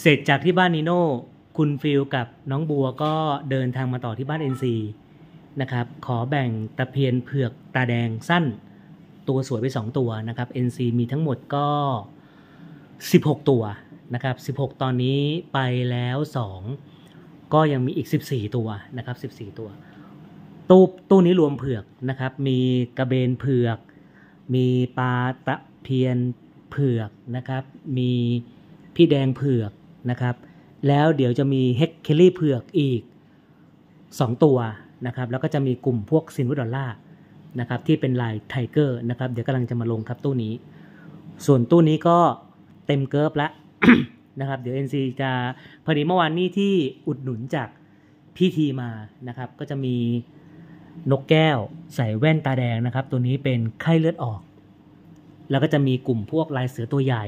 เสร็จจากที่บ้านนิโน่คุณฟิลกับน้องบัวก็เดินทางมาต่อที่บ้าน NC นะครับขอแบ่งตะเพียนเผือกตาแดงสั้น ตัวสวยไป 2 ตัวนะครับ NC มีทั้งหมดก็ 16 ตัวนะครับ16 ตอนนี้ไปแล้ว 2 ก็ยังมีอีก 14 ตัวนะครับ14 ตัว ตู้ตู้นี้รวมเผือกนะครับ มีกระเบนเผือก มีปลาตะเพียนเผือกนะครับ มีพี่แดงเผือก นะครับ แล้วเดี๋ยวจะมี heckelii เผือกอีก 2 ตัวนะครับ แล้วก็จะมีกลุ่มพวก silver dollar นะครับที่เป็นลาย tiger นะครับ เดี๋ยวกำลังจะมาลงครับตู้นี้ ส่วนตู้นี้ก็เต็มเกิร์ฟแล้วนะครับ เดี๋ยว NC จะพอดีเมื่อวานนี้ที่อุดหนุนจากพี่ทีมานะครับ ก็จะมีนกแก้วใส่แว่นตาแดงนะครับ ตัวนี้เป็นไข้เลือดออก แล้วก็จะมีกลุ่มพวกลายเสือตัวใหญ่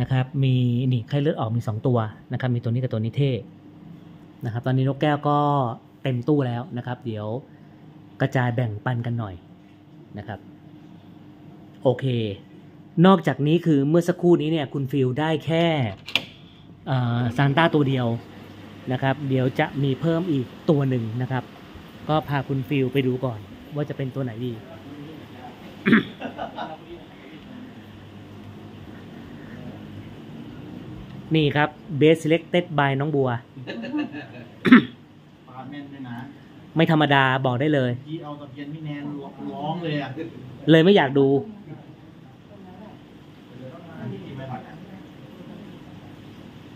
นะครับ มีนี่ไข้เลือดออกมี 2 ตัวนะครับ มีตัวนี้กับตัวนี้เท่นะครับ ตอนนี้นกแก้วก็เต็มตู้แล้วนะครับ เดี๋ยวกระจายแบ่งปันกันหน่อยนะครับ โอเค นอกจากนี้คือเมื่อสักครู่นี้เนี่ยคุณฟิลได้แค่ซานต้าตัวเดียวนะครับ เดี๋ยวจะมีเพิ่มอีกตัวหนึ่งนะครับ ก็พาคุณฟิลไปดูก่อนว่าจะเป็นตัวไหนดี นี่ครับ Base Selected by น้องบัวปาแม่นด้วยนะไม่ธรรมดาบอกได้เลย ที่เอาตะเพียนพี่แนนร้องเลยอะเลยไม่อยากดู อันนี้กินไม่ผัดอะ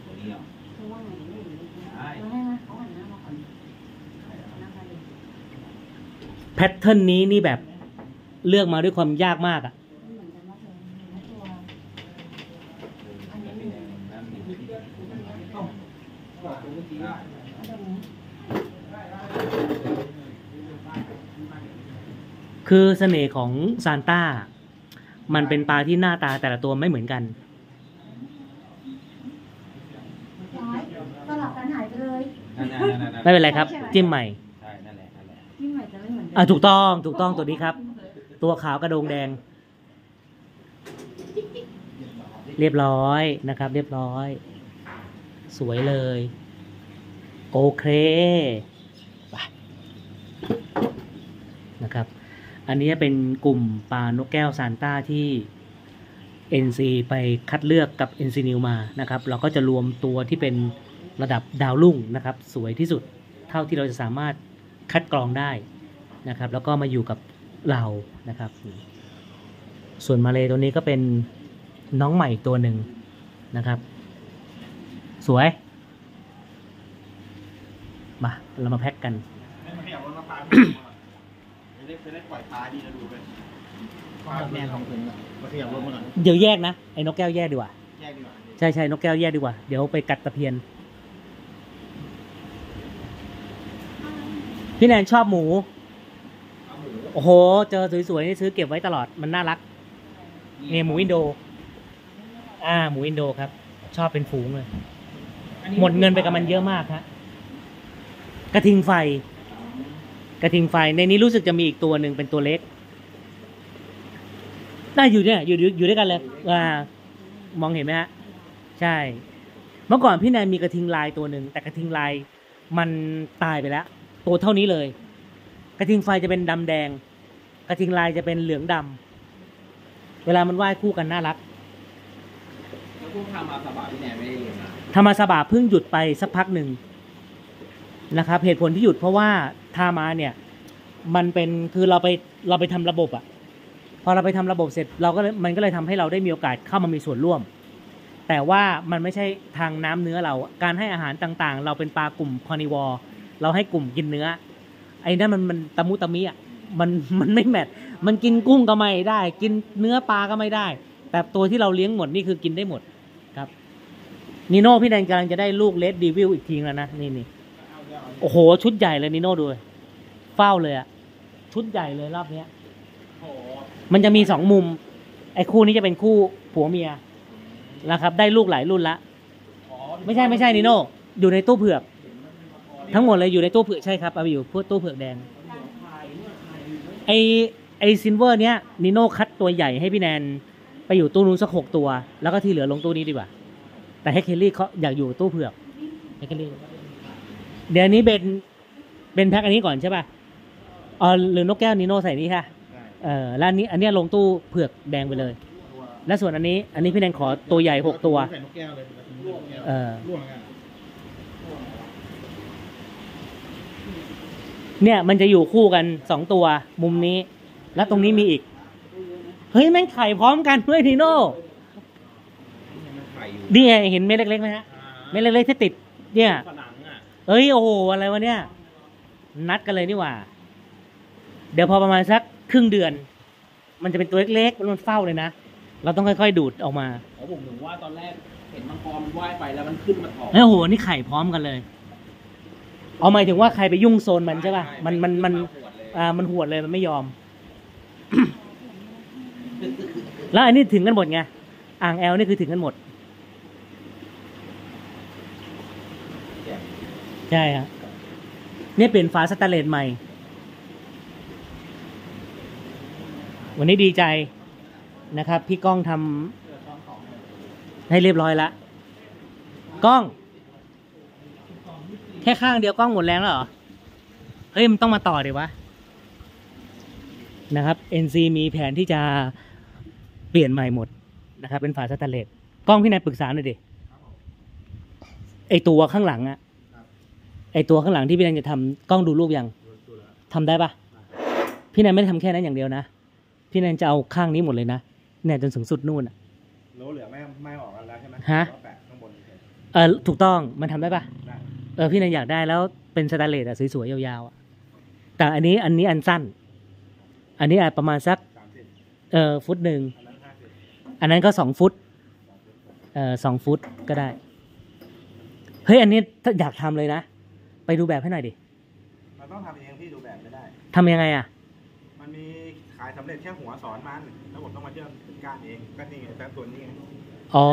ตัวนี้เหรอคือว่าไงไม่รู้ใช่ไม่ไม่เขาหันหน้ามาก่อนหันหน้ามาเลยแพทเทิร์นนี้นี่แบบเลือกมาด้วยความยากมากอะ เหมือนกันว่าเธอไม่ตัว อันนี้เป็นน้ำหนึ่งที่ ได้ ตรงนี้ คือเสน่ห์ของซานต้า มันเป็นปลาที่หน้าตาแต่ละตัวไม่เหมือนกัน ร้อยสลับกันหายไปเลยนั่นนั่นนั่นนั่นไม่เป็นไรครับ จิ้มใหม่ ใช่ นั่นแหละ นั่นแหละ ที่ใหม่จะไม่เหมือนเดิม อะถูกต้องถูกต้องตัวนี้ครับ ตัวขาวกระโดงแดง เรียบร้อยนะครับ เรียบร้อย สวยเลย โอเคไปนะครับ อันนี้เป็นกลุ่มปลานกแก้วซานต้าที่ NC ไปคัดเลือกกับ NC New มานะครับ เราก็จะรวมตัวที่เป็นระดับดาวรุ่งนะครับ สวยที่สุดเท่าที่เราจะสามารถคัดกรองได้นะครับ แล้วก็มาอยู่กับเรานะครับ ส่วนมาเลยตัวนี้ก็เป็น น้องใหม่อีกตัวหนึ่งนะครับ สวย มา เรามาแพ็กกันให้มันขยับรถมาปลาจะได้จะได้ปล่อยปลาดีนะดูไปปลาแม่ของผมอะมาขยับรถมาก่อนเดี๋ยวแยกนะ ไอ้นกแก้วแยกดีกว่าแยกดีกว่าใช่ใช่นกแก้วแยกดีกว่า เดี๋ยวไปกัดตะเพียน พี่แนนชอบหมูเอาหมูโอ้โห เจอสวยๆนี่ซื้อเก็บไว้ตลอด มันน่ารักเนี่ยหมูอินโด อ่าหมูอินโดครับ ชอบเป็นฝูงเลย หมดเงินไปกับมันเยอะมากฮะกระทิงไฟ กระทิงไฟในนี้รู้สึกจะมีอีกตัวหนึ่งเป็นตัวเล็กได้อยู่เนี่ยอยู่อยู่อยู่ด้วยกันเลยอ่ามองเห็นไหมฮะ ใช่ เมื่อก่อนพี่แนนมีกระทิงลายตัวหนึ่งแต่กระทิงลายมันตายไปแล้วตัวเท่านี้เลย กระทิงไฟจะเป็นดำแดง กระทิงลายจะเป็นเหลืองดำเวลามันว่ายคู่กันน่ารักแล้ว พวกทามาสบายพี่แนนไม่ได้เรียนมาธรรมสบาเพิ่งหยุดไปสักพักหนึ่งนะครับ เหตุผลที่หยุดเพราะว่าทามาเนี่ย มันเป็นคือเราไปเราไปทำระบบอะพอเราไปทำระบบเสร็จเราก็เลยมันก็เลยทำให้เราได้มีโอกาสเข้ามามีส่วนร่วม แต่ว่ามันไม่ใช่ทางน้ำเนื้อเราการให้อาหารต่างๆ เราเป็นปลากลุ่มคอนิวอรเราให้กลุ่มกินเนื้อ ไอ้นั่นมันมันตะมุตะมิอะมันมันไม่แมทมันกินกุ้งก็ไม่ได้ กินเนื้อปลาก็ไม่ได้ แต่ตัวที่เราเลี้ยงหมดนี่คือกินได้หมด นิโน่พี่แดนกำลังจะได้ลูกเลดดีวิลอีกทีแล้วนะนี่นี่โอ้โห ชุดใหญ่เลยนิโน่ดูเลยเฝ้าเลยอะชุดใหญ่เลยรอบเนี้ยมันจะมีสองมุม ไอ้คู่นี้จะเป็นคู่ผัวเมียนะครับ ได้ลูกหลายรุ่นละไม่ใช่ไม่ใช่นิโน่อยู่ในตู้เผือก ทั้งหมดเลยอยู่ในตู้เผือกใช่ครับเอาไปอยู่พวกตู้เผือกแดงไอไอซินเวอร์เนี้ยนิโน่คัดตัวใหญ่ให้พี่แนนไปอยู่ตู้นู้นสักหกตัว แล้วก็ที่เหลือลงตู้นี้ดีกว่า แต่ให้เคลลี่เขาอยากอยู่ตู้เผือกให้เคลลี่เดี๋ยวอันนี้เป็นเป็นแพ็คอันนี้ก่อนใช่ป่ะอ๋อหรือนกแก้วนิโนใส่นี่ค่ะได้เออแล้วอันนี้อันเนี้ยลงตู้เผือกแดงไปเลยตัวและส่วนอันนี้ อันนี้พี่แนนขอตัวใหญ่หกตัว ใส่นกแก้วเลยล่วงแก้วเออล่วงอะเนี่ยมันจะอยู่คู่กันสองตัวมุมนี้ แล้วตรงนี้มีอีก เฮ้ย แม่งไข่พร้อมกันเพื่อนทีโน่มั นไข่อยู่นี่ไงเห็นเม็ดเล็กๆไหมฮะเม็ดเล็กๆที่ติด เนี่ยผนังอะเอ้ยโอ้โหอะไรวะเนี่ย นัดกันเลยนี่หว่า เดี๋ยวพอประมาณสักครึ่งเดือน มันจะเป็นตัวเล็กๆมันเฝ้าเลยนะเราต้องค่อยๆดูดออกมาอ๋อผมถึงว่าตอนแรกเห็นมังกรมันว่ายไปแล้วมันขึ้นมาถอดเฮ้ยโอ้โหนี่ไข่พร้อมกันเลย เอาหมายถึงว่าใครไปยุ่งโซนมันใช่ป่ะมันมันมันขวดเลยอ่ามันหวดเลยมันไม่ยอม แล้วอันนี้ถึงกันหมดไงอ่างแอลนี่คือถึงกันหมด ใช่ครับนี่เปลี่ยนฝาสแตนเลสใหม่ วันนี้ดีใจนะครับ พี่ก้องทำให้เรียบร้อยละกล้อง แค่ข้างเดียวกล้องหมดแรงแล้วเหรอ เฮ้ย มันต้องมาต่อเดี๋ยววะ นะครับ NC มีแผนที่จะเปลี่ยนใหม่หมดนะครับ เป็นฝาสแตนเลสกล้องพี่นายปรึกษาหน่อยดิไอตัวข้างหลังอะ ไอตัวข้างหลังที่พี่นายจะทำกล้องดูรูปยังทำได้ปะพี่นายไม่ได้ทำแค่นั้นอย่างเดียวนะ พี่นายจะเอาข้างนี้หมดเลยนะเนี่ยจนถึงสุดนู่นอะโลเหลือไม่ไม่ออกกันแล้วใช่ไหมฮะ แล้วแปะข้างบนเฉยเออถูกต้องมันทำได้ปะๆได้เออพี่นายอยากได้แล้วเป็นสแตนเลสอะสวยๆยาวๆอะแต่อันนี้อันนี้อันสั้น อันนี้อาจประมาณสักสามสิบเออฟุตหนึ่ง อันนั้นห้าสิบอันนั้นก็สองฟุต เออสองฟุตก็ได้ เฮ้ย อันนี้ถ้าอยากทำเลยนะ ไปดูแบบให้หน่อยดิมันต้องทำเองพี่ดูแบบไม่ได้ ทำยังไงอะ มันมีขายสำเร็จแค่หัวสอนมัน แล้วผมต้องมาเชื่อมเป็นก้านเอง ก็นี่ไงแป๊บตัวนี้ไงอ๋อ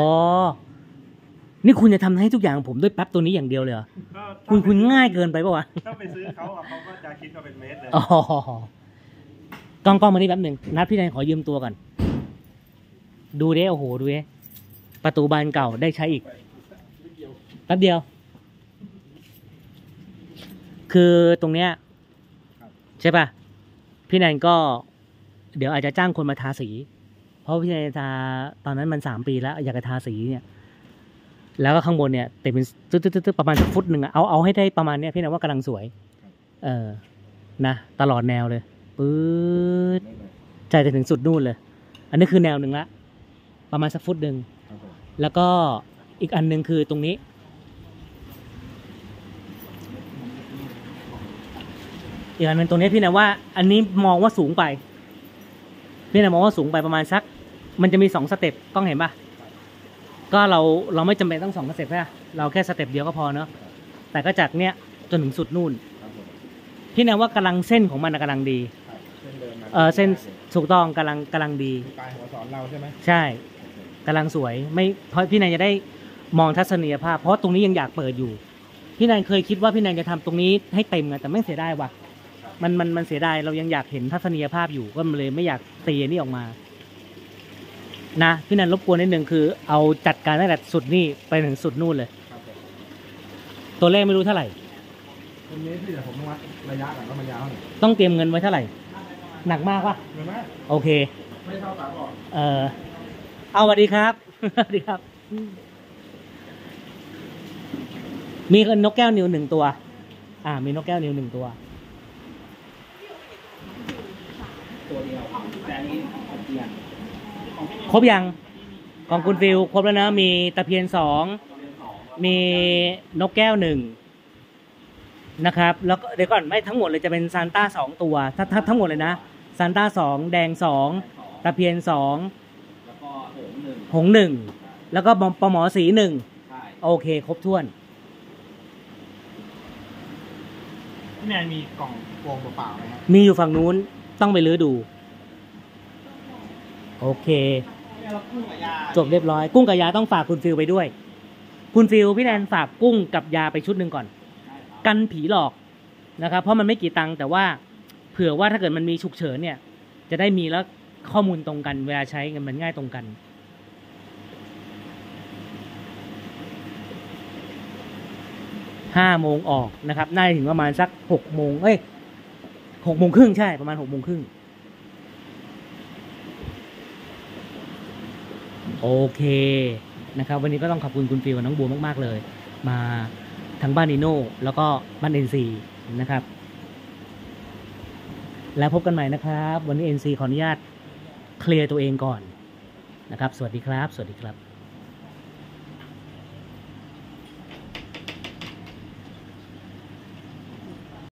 นี่คุณจะทำให้ทุกอย่างผมด้วยแป๊บตัวนี้อย่างเดียวเลยเหรอ ก็คุณคุณง่ายเกินไปปะวะ ถ้าไปซื้อเขาอะเขาก็จะคิดว่าเป็นเมตรเลย อ๋อกล้องกล้องมานี่แป๊บหนึ่งนัดพี่นายขอยืมตัวก่อน ดูเด้โอ้โห ดูเด้ประตูบานเก่าได้ใช้อีก แป๊บเดียว คือตรงเนี้ยใช่ป่ะ พี่แนนก็ เดี๋ยวอาจจะจ้างคนมาทาสี เพราะพี่แนนทาตอนนั้นมันสามปีแล้ว อยากจะทาสีเนี่ย แล้วก็ข้างบนเนี่ยเต็มเป็นตึ๊ดตึ๊ดตึ๊ดประมาณสักฟุตหนึ่งอะเอาเอาให้ได้ประมาณเนี้ยพี่แนนว่ากำลังสวย เออนะตลอดแนวเลยปื๊ดใจจะถึงสุดนู่นเลย อันนี้คือแนวหนึ่งละ ประมาณสักฟุตหนึ่งครับผมแล้วก็อีกอันหนึ่งคือตรงนี้ อีกอันหนึงตรงนี้พี่นะว่า อันนี้มองว่าสูงไป พี่นะมองว่าสูงไปประมาณสัก มันจะมีสองสเต็ปกล้องเห็นปะก็เราเราไม่จำเป็นต้องสองสเต็ปใช่ปะเราแค่สเต็ปเดียวก็พอเนาะแต่ก็จากเนี้ยจนถึงสุดนู่นครับผมพี่นะว่ากำลังเส้นของมันนะกำลังดีครับเส้นเดิมมันเออเส้นถูกต้องกำลังกำลังดีปลายหัวสอนเราใช่ไหมใช่กำลังสวยไม่เพราะพี่นายจะได้มองทัศนียภาพ เพราะตรงนี้ยังอยากเปิดอยู่ พี่นายเคยคิดว่าพี่นายจะทำตรงนี้ให้เต็มไงแต่ไม่เสียดายว่ะ มันมันมันเสียดายเรายังอยากเห็นทัศนียภาพอยู่ก็เลยไม่อยากตีอันนี่ออกมา นะพี่นันรบกวนนิดนึงคือ เอาจัดการตั้งแต่สุดนี่ไปถึงสุดนู่นเลย ครับผมตัวเลขไม่รู้เท่าไหร่ ตรงนี้พี่เดี๋ยวผมต้องวัดระยะก่อนว่ามันยาวเท่าไหร่ต้องเตรียมเงินไว้เท่าไหร่ หนักมากปะเห็นไหมโอเค ไม่เท่าฝาก่อนเออเอาสวัสดีครับ สวัสดีครับ มีนกแก้วนิวหนึ่งตัว อ่า มีนกแก้วนิวหนึ่งตัว ตัวเดียวแต่อันนี้ของเกียร์ครบยังของคุณฟิลครบแล้วนะ มีตะเพียนสองมีนกแก้วหนึ่งนะครับ แล้วก็เดี๋ยวก่อนไม่ทั้งหมดเลยจะเป็นซานต้าสองตัวถ้าถ้าทั้งหมดเลยนะซานต้าสองแดงสองตะเพียนสองแล้วก็โหงหนึ่งหงส์หนึ่งแล้วก็ปลาหมอสีหนึ่งใช่โอเค ครบถ้วน พี่แนนมีกล่องโฟมเปล่าๆไหมครับมีอยู่ฝั่งนู้น ต้องไปลื้อดู โอเค จบเรียบร้อย กุ้งกับยาต้องฝากคุณฟิลไปด้วย คุณฟิลพี่แนนฝากกุ้งกับยาไปชุดหนึ่งก่อน กันผีหลอกนะครับ เพราะมันไม่กี่ตังค์แต่ว่าเผื่อว่าถ้าเกิดมันมีฉุกเฉินเนี่ย จะได้มีแล้วข้อมูลตรงกัน เวลาใช้กันมันง่ายตรงกันห้าโมงออกนะครับ น่าจะถึงประมาณสักหกโมงเอ้ย หกโมงครึ่งใช่ประมาณหกโมงครึ่งโอเคนะครับ วันนี้ก็ต้องขอบคุณคุณฟิวกับน้องบัวมาก ๆ เลย มาทั้งบ้านนิโน่แล้วก็บ้านเอ็นซีนะครับ แล้วพบกันใหม่นะครับ วันนี้ NC ขออนุญาตเคลียร์ตัวเองก่อนนะครับ สวัสดีครับ สวัสดีครับ